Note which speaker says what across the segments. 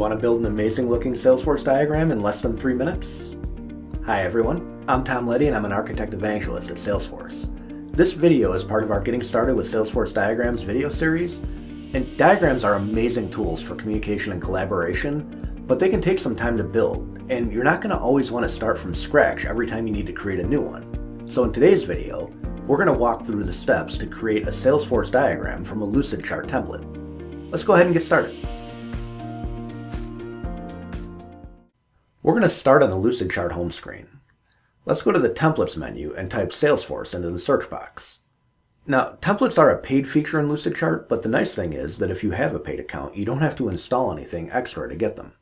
Speaker 1: want to build an amazing looking Salesforce diagram in less than three minutes? Hi everyone, I'm Tom Leddy and I'm an architect evangelist at Salesforce. This video is part of our Getting Started with Salesforce Diagrams video series, and diagrams are amazing tools for communication and collaboration, but they can take some time to build, and you're not going to always want to start from scratch every time you need to create a new one. So in today's video, we're going to walk through the steps to create a Salesforce diagram from a Lucidchart template. Let's go ahead and get started. We're going to start on the Lucidchart home screen. Let's go to the Templates menu and type Salesforce into the search box. Now, templates are a paid feature in Lucidchart, but the nice thing is that if you have a paid account, you don't have to install anything extra to get them.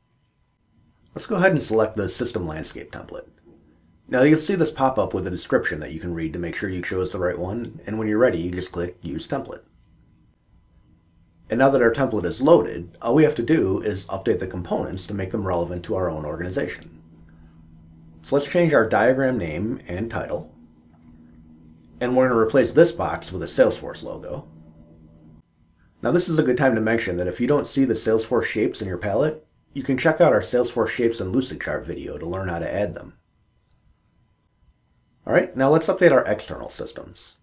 Speaker 1: Let's go ahead and select the System Landscape template. Now you'll see this pop up with a description that you can read to make sure you chose the right one, and when you're ready, you just click Use Template. And now that our template is loaded, all we have to do is update the components to make them relevant to our own organization. So let's change our diagram name and title. And we're going to replace this box with a Salesforce logo. Now this is a good time to mention that if you don't see the Salesforce shapes in your palette, you can check out our Salesforce Shapes and Lucidchart video to learn how to add them. Alright, now let's update our external systems.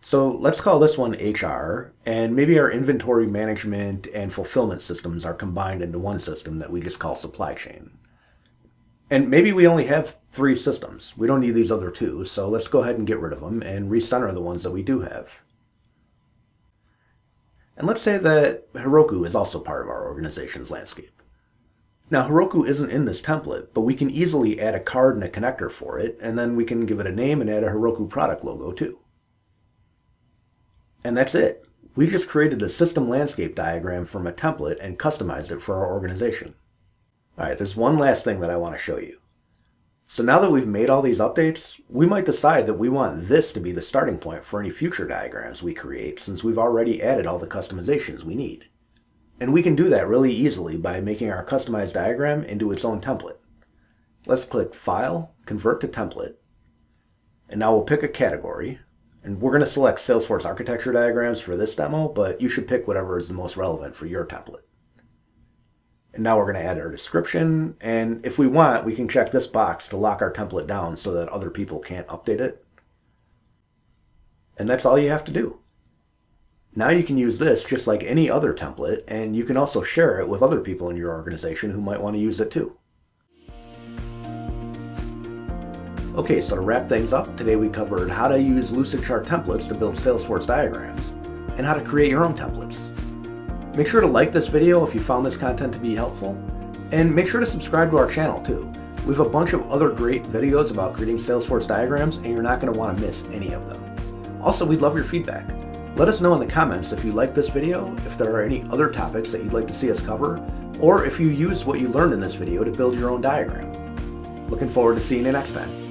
Speaker 1: So let's call this one HR, and maybe our inventory management and fulfillment systems are combined into one system that we just call supply chain. And maybe we only have three systems. We don't need these other two, so let's go ahead and get rid of them and recenter the ones that we do have. And let's say that Heroku is also part of our organization's landscape. Now Heroku isn't in this template, but we can easily add a card and a connector for it, and then we can give it a name and add a Heroku product logo too. And that's it. We just created a system landscape diagram from a template and customized it for our organization. Alright, there's one last thing that I want to show you. So now that we've made all these updates, we might decide that we want this to be the starting point for any future diagrams we create since we've already added all the customizations we need. And we can do that really easily by making our customized diagram into its own template. Let's click File, Convert to Template, and now we'll pick a category, and we're going to select Salesforce architecture diagrams for this demo, but you should pick whatever is the most relevant for your template. And now we're going to add our description, and if we want, we can check this box to lock our template down so that other people can't update it. And that's all you have to do. Now you can use this just like any other template, and you can also share it with other people in your organization who might want to use it too. Okay, so to wrap things up, today we covered how to use Lucidchart templates to build Salesforce diagrams, and how to create your own templates. Make sure to like this video if you found this content to be helpful, and make sure to subscribe to our channel too. We have a bunch of other great videos about creating Salesforce diagrams, and you're not going to want to miss any of them. Also, we'd love your feedback. Let us know in the comments if you like this video, if there are any other topics that you'd like to see us cover, or if you use what you learned in this video to build your own diagram. Looking forward to seeing you next time.